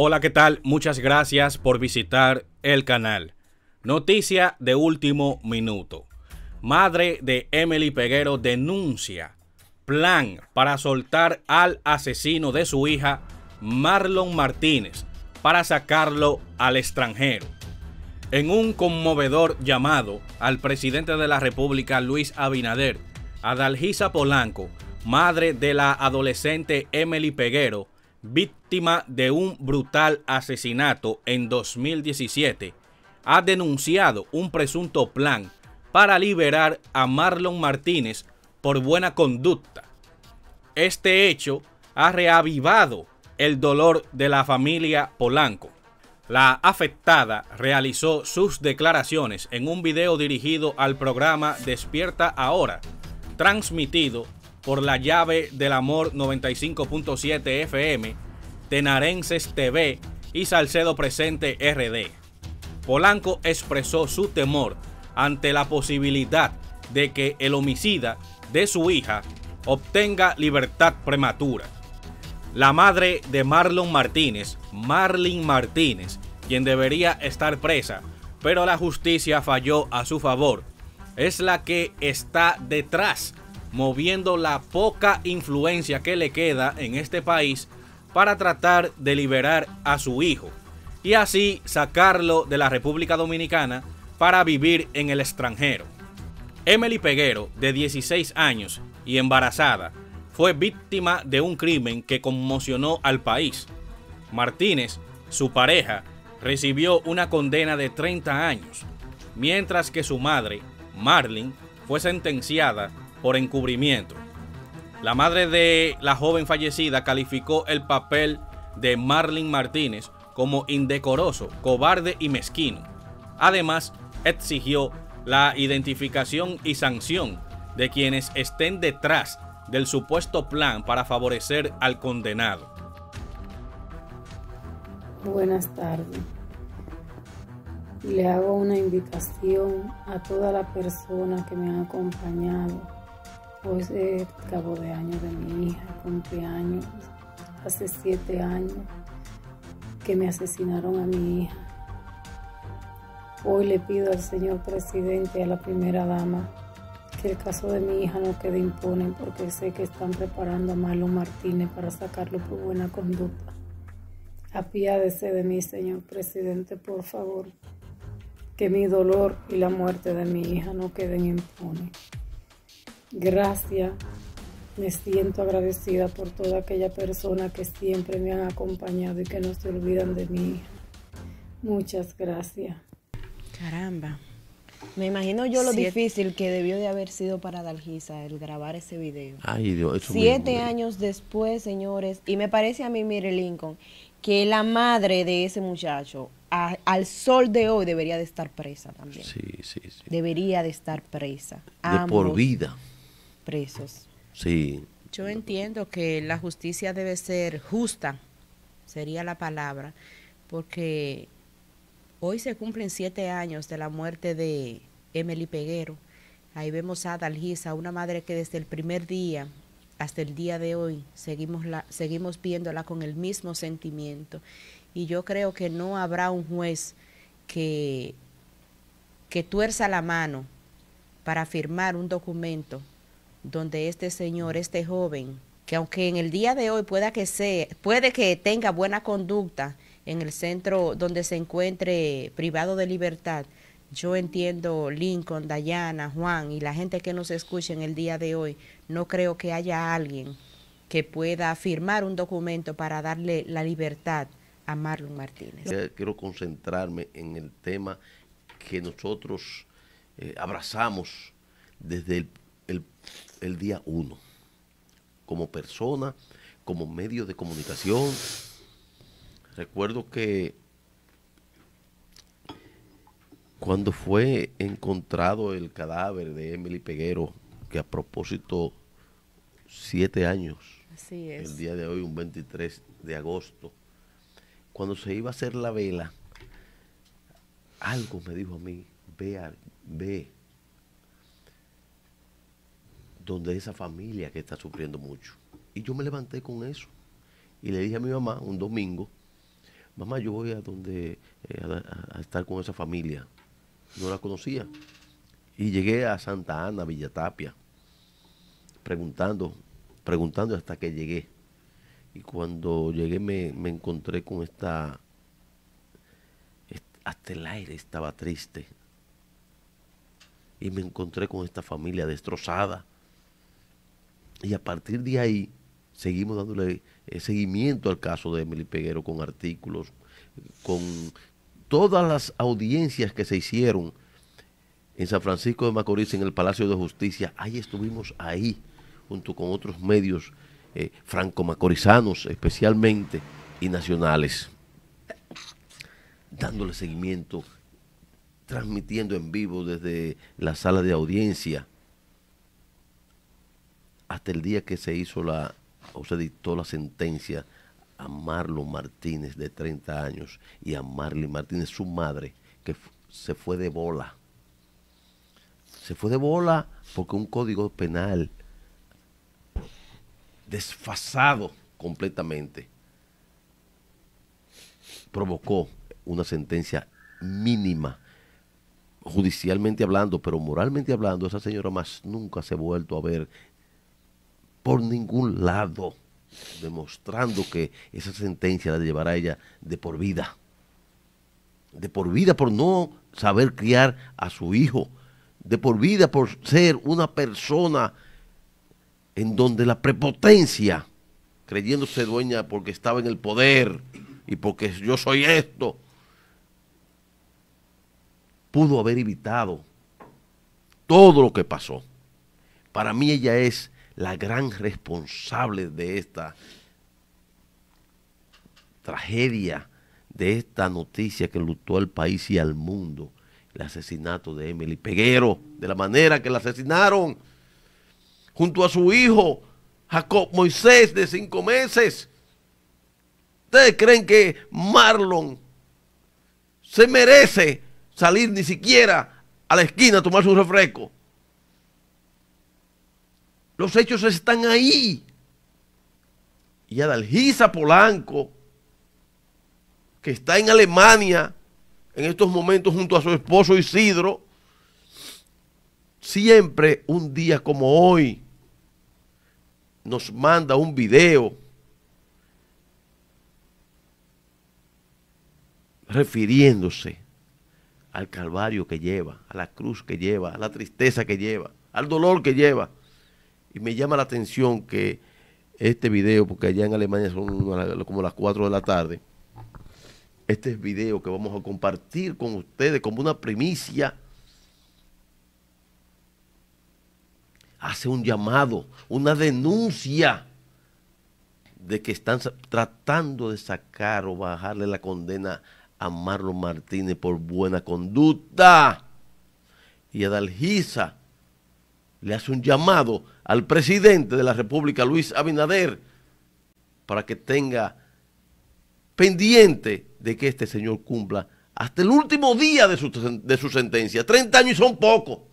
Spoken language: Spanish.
Hola, ¿qué tal? Muchas gracias por visitar el canal. Noticia de último minuto. Madre de Emily Peguero denuncia plan para soltar al asesino de su hija, Marlon Martínez, para sacarlo al extranjero. En un conmovedor llamado al presidente de la República, Luis Abinader, Adalgisa Polanco, madre de la adolescente Emily Peguero, víctima de un brutal asesinato en 2017, ha denunciado un presunto plan para liberar a Marlon Martínez por buena conducta. Este hecho ha reavivado el dolor de la familia Polanco. La afectada realizó sus declaraciones en un video dirigido al programa Despierta Ahora, transmitido por la llave del amor 95.7 FM, Tenarenses TV y Salcedo Presente RD. Polanco expresó su temor ante la posibilidad de que el homicida de su hija obtenga libertad prematura. La madre de Marlon Martínez, Marlene Martínez, quien debería estar presa, pero la justicia falló a su favor, es la que está detrás moviendo la poca influencia que le queda en este país para tratar de liberar a su hijo y así sacarlo de la República Dominicana para vivir en el extranjero. Emily Peguero, de 16 años y embarazada, fue víctima de un crimen que conmocionó al país. Martínez, su pareja, recibió una condena de 30 años, mientras que su madre, Marlene, fue sentenciada por encubrimiento. La madre de la joven fallecida calificó el papel de Marlene Martínez como indecoroso, cobarde y mezquino. Además, exigió la identificación y sanción de quienes estén detrás del supuesto plan para favorecer al condenado. Buenas tardes. Le hago una invitación a toda la persona que me han acompañado Hoy es el de año de mi hija, cumpleaños, hace siete años que me asesinaron a mi hija. Hoy le pido al señor presidente y a la primera dama que el caso de mi hija no quede impune porque sé que están preparando a Marlon Martínez para sacarlo por buena conducta. Apiádese de mí, señor presidente, por favor. Que mi dolor y la muerte de mi hija no queden impunes. Gracias. Me siento agradecida por toda aquella persona que siempre me han acompañado y que no se olvidan de mí. Muchas gracias. Caramba. Me imagino yo lo difícil que debió de haber sido para Dalgisa el grabar ese video. Ay, Dios, Siete años después, señores, y me parece a mí, mire Lincoln, que la madre de ese muchacho al sol de hoy debería de estar presa también. Sí, sí, sí. Debería de estar presa. De por vida presos. Sí. Yo entiendo que la justicia debe ser justa, sería la palabra, porque hoy se cumplen siete años de la muerte de Emily Peguero. Ahí vemos a Dalgisa, una madre que desde el primer día hasta el día de hoy seguimos, la, seguimos viéndola con el mismo sentimiento. Y yo creo que no habrá un juez que, que tuerza la mano para firmar un documento donde este señor, este joven, que aunque en el día de hoy pueda que sea, puede que tenga buena conducta en el centro donde se encuentre privado de libertad, yo entiendo Lincoln, Dayana, Juan y la gente que nos escucha en el día de hoy, no creo que haya alguien que pueda firmar un documento para darle la libertad a Marlon Martínez. Quiero concentrarme en el tema que nosotros eh, abrazamos desde el el día uno, como persona, como medio de comunicación. Recuerdo que cuando fue encontrado el cadáver de Emily Peguero, que a propósito, siete años, el día de hoy, un 23 de agosto, cuando se iba a hacer la vela, algo me dijo a mí, ve, ve, donde esa familia que está sufriendo mucho. Y yo me levanté con eso. Y le dije a mi mamá un domingo, mamá, yo voy a donde eh, a, estar con esa familia. No la conocía. Y llegué a Santa Ana, Villatapia, preguntando, preguntando hasta que llegué. Y cuando llegué me, me encontré con esta, hasta el aire estaba triste. Y me encontré con esta familia destrozada. Y a partir de ahí seguimos dándole eh, seguimiento al caso de Emily Peguero con artículos, con todas las audiencias que se hicieron en San Francisco de Macorís, en el Palacio de Justicia. Ahí estuvimos ahí, junto con otros medios eh, franco-macorizanos especialmente y nacionales, dándole seguimiento, transmitiendo en vivo desde la sala de audiencia hasta el día que se hizo la o se dictó la sentencia a Marlon Martínez de 30 años y a Marley Martínez, su madre, que se fue de bola. Se fue de bola porque un código penal desfasado completamente provocó una sentencia mínima judicialmente hablando, pero moralmente hablando, esa señora más nunca se ha vuelto a ver por ningún lado, demostrando que esa sentencia la llevará a ella de por vida. De por vida por no saber criar a su hijo. De por vida por ser una persona en donde la prepotencia, creyéndose dueña porque estaba en el poder y porque yo soy esto, pudo haber evitado todo lo que pasó. Para mí ella es la gran responsable de esta tragedia, de esta noticia que lutó al país y al mundo, el asesinato de Emily Peguero, de la manera que la asesinaron, junto a su hijo Jacob Moisés de cinco meses. ¿Ustedes creen que Marlon se merece salir ni siquiera a la esquina a tomar su refresco? Los hechos están ahí. Y Adalgisa Polanco, que está en Alemania en estos momentos junto a su esposo Isidro, siempre un día como hoy nos manda un video refiriéndose al calvario que lleva, a la cruz que lleva, a la tristeza que lleva, al dolor que lleva. Y me llama la atención que este video, porque allá en Alemania son como las 4 de la tarde, este video que vamos a compartir con ustedes como una primicia, hace un llamado, una denuncia de que están tratando de sacar o bajarle la condena a Marlon Martínez por buena conducta. Y a Dalgisa le hace un llamado al presidente de la República, Luis Abinader, para que tenga pendiente de que este señor cumpla hasta el último día de su, de su sentencia. 30 años son pocos.